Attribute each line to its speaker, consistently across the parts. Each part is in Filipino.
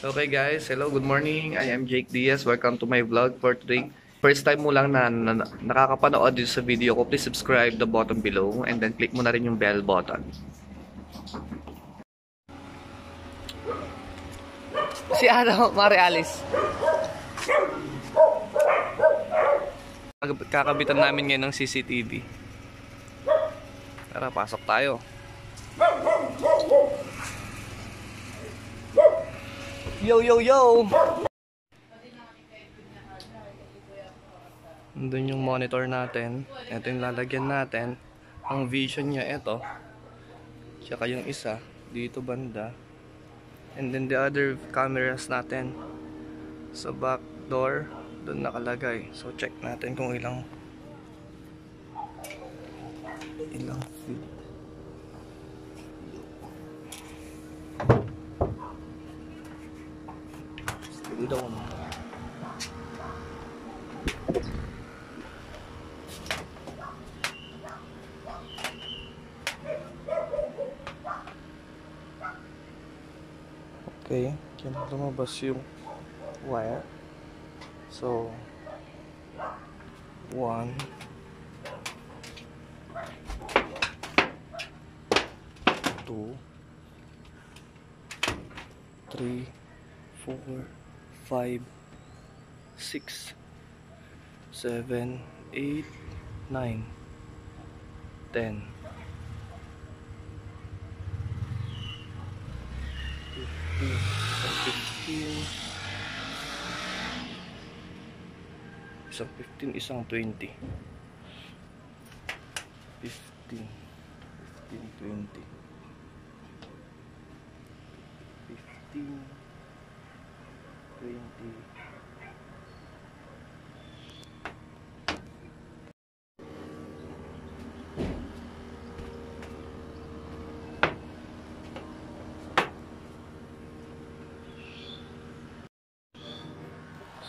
Speaker 1: Okay guys, hello, good morning. I am Jake Diaz. Welcome to my vlog for today. First time mo lang na, na nakakapanood dito sa video ko, please subscribe the button below and then click mo na rin yung bell button. Si ano, Mare Alice. Kakabitan namin ngayon ng CCTV. Tara, pasok tayo. Yo, yo, yo! Nandun yung monitor natin. Ito yung lalagyan natin. Ang vision niya, ito. Tsaka yung isa, dito banda. And then the other cameras natin. Sa back door, doon nakalagay. So check natin kung ilang ilang feet. Okay, dyan lumabas yung wire. So, one, two, three, four, five, six, seven, eight, nine, ten. Fifteen, fifteen. Isang 15, isang 20. 15, 15, 20. 15, 20.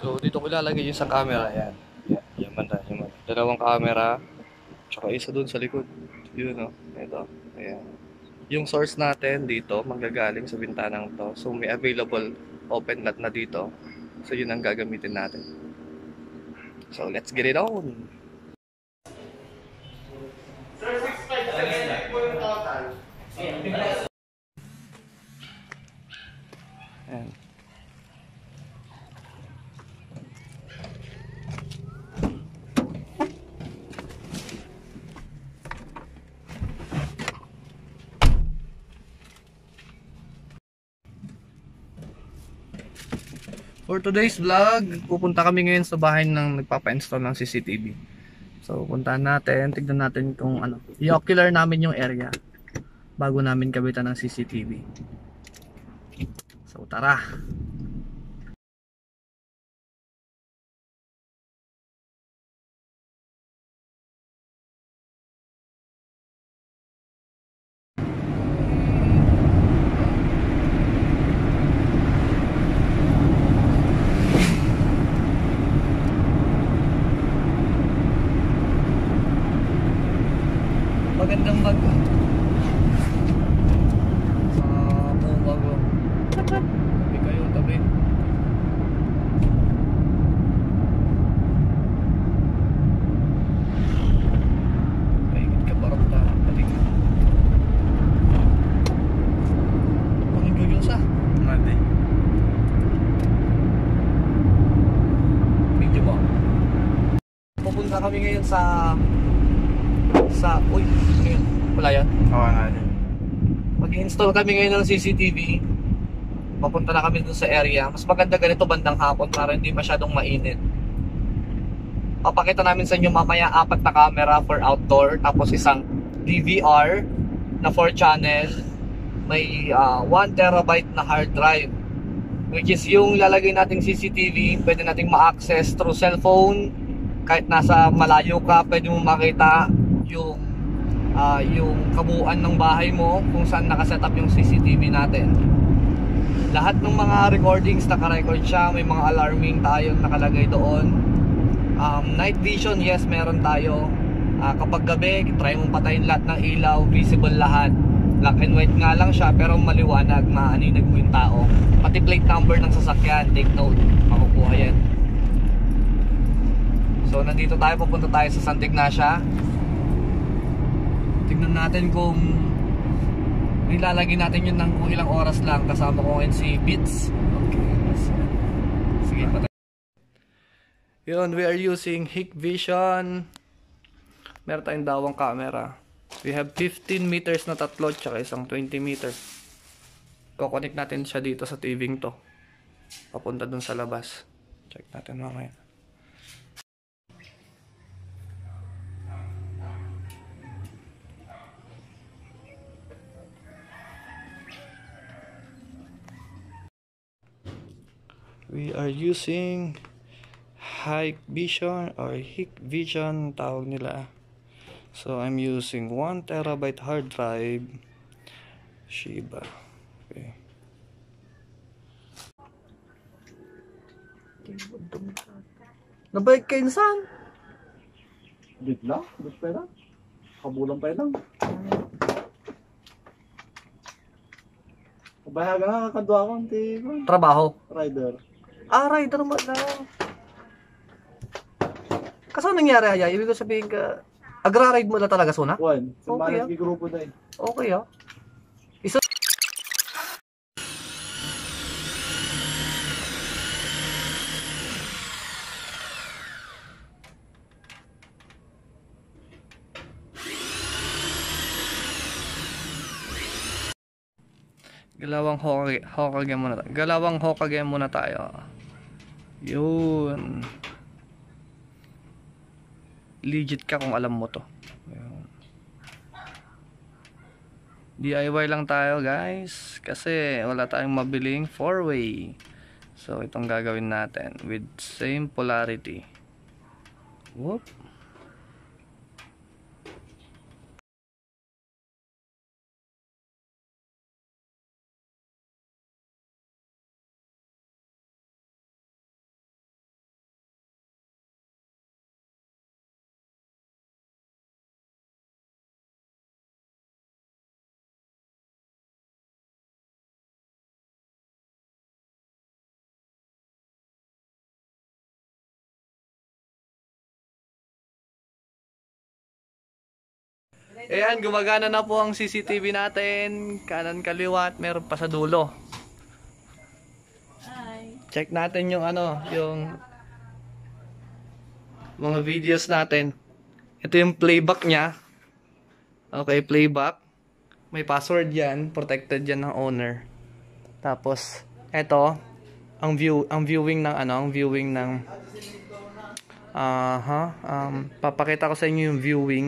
Speaker 1: So, dito ko ilalagay yung sa camera. Yan. Yan, yan banda. Yan banda. Dalawang camera. Tsaka isa dun sa likod. Yun, no? Ito. Ayan. Yung source natin dito, manggagaling sa bintanang to. So, may available open lot na dito. So, yun ang gagamitin natin. So, let's get it on! Ayan. For today's vlog, pupunta kami ngayon sa bahay ng nagpapa-install ng CCTV. So, puntahan natin, tignan natin kung ano, i-ocular namin yung area bago namin kabitan ng CCTV. So, tara! Magandang mag... Ah, bumago. Tabi kayo, tabi. Mahigit ka parang ta. Pati ka. Pangiguyos ah. Mati. Medyo mo. Pupunta kami ngayon sa sa uy ngayon wala yan?
Speaker 2: Oo nga din.
Speaker 1: mag-install kami ngayon ng CCTV papunta na kami dun sa area. Mas maganda ganito bandang hapon para hindi masyadong mainit. Papakita namin sa inyo mamaya apat na camera for outdoor tapos isang DVR na 4 channel. May 1 terabyte na hard drive which is yung lalagay nating CCTV pwede nating ma-access through cellphone. Kahit nasa malayo ka pwede mo makita yung ah, yung kabuuan ng bahay mo kung saan nakaset up yung CCTV natin. Lahat ng mga recordings naka-record siya, may mga alarming tayo nakalagay doon. Um, night vision, yes, meron tayo. Ah, kapag gabi, try mong patayin lahat ng ilaw, visible lahat. Black and white nga lang siya pero maliwanag, maaninag mo yung tao. Pati plate number ng sasakyan, take note, makukuha yan. So nandito tayo, pupunta tayo sa Santa Ignacia. Tingnan natin kung nilalagay natin yun ng kung ilang oras lang kasama ko ngayon si Beats. Okay, sige Yun, we are using Hikvision. Meron tayong dawang camera. We have 15 meters na tatlo tsaka isang 20 meters. Kukonek natin siya dito sa tubing to. Papunta dun sa labas. Check natin mamaya. We are using Hike Vision or Hik Vision tawag nila. So I'm using 1 terabyte hard drive Shiba. Okay. Nabayag kayo saan?
Speaker 2: Bigla? Bigla pa lang? Kabulang pa lang. Bayaga na kakadwa ko ang
Speaker 1: Trabaho.
Speaker 2: rider.
Speaker 1: Rider mo na. Kasi nangyari ay Ibig ko sabihin ka, agra-ride mo na talaga suna?
Speaker 2: Juan, sa
Speaker 1: Okay,
Speaker 2: okay,
Speaker 1: ah.
Speaker 2: grupo na eh.
Speaker 1: Okay ah. Isa Galawang Hokage, Hokage muna tayo. Galawang Hokage muna tayo. Yun. Legit ka kung alam mo to. Ayun. DIY lang tayo guys. Kasi wala tayong mabiling 4-way. So itong gagawin natin with same polarity. Whoop. Ayan, gumagana na po ang CCTV natin. Kanan kaliwat, meron pa sa dulo. Check natin yung ano, yung mga videos natin. Ito yung playback niya. Okay, playback. May password yan, protected yan ng owner. Tapos, ito, ang view, ang viewing ng ano, ang viewing ng Aha, um, papakita ko sa inyo yung viewing.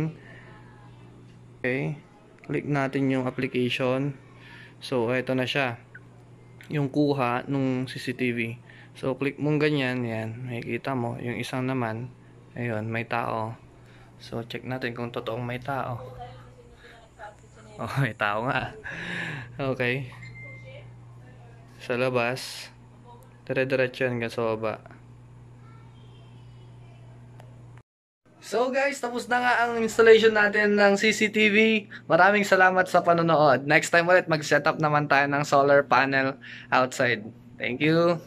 Speaker 1: Okay. Click natin yung application. So, ito na siya. Yung kuha nung CCTV. So, click mong ganyan. Yan. Makikita mo. Yung isang naman. Ayun, may tao. So, check natin kung totoong may tao. Oh, may tao nga. Okay. Sa labas. Dire-diretso yan sa baba. So guys, tapos na nga ang installation natin ng CCTV. Maraming salamat sa panonood. Next time ulit, mag-setup naman tayo ng solar panel outside. Thank you.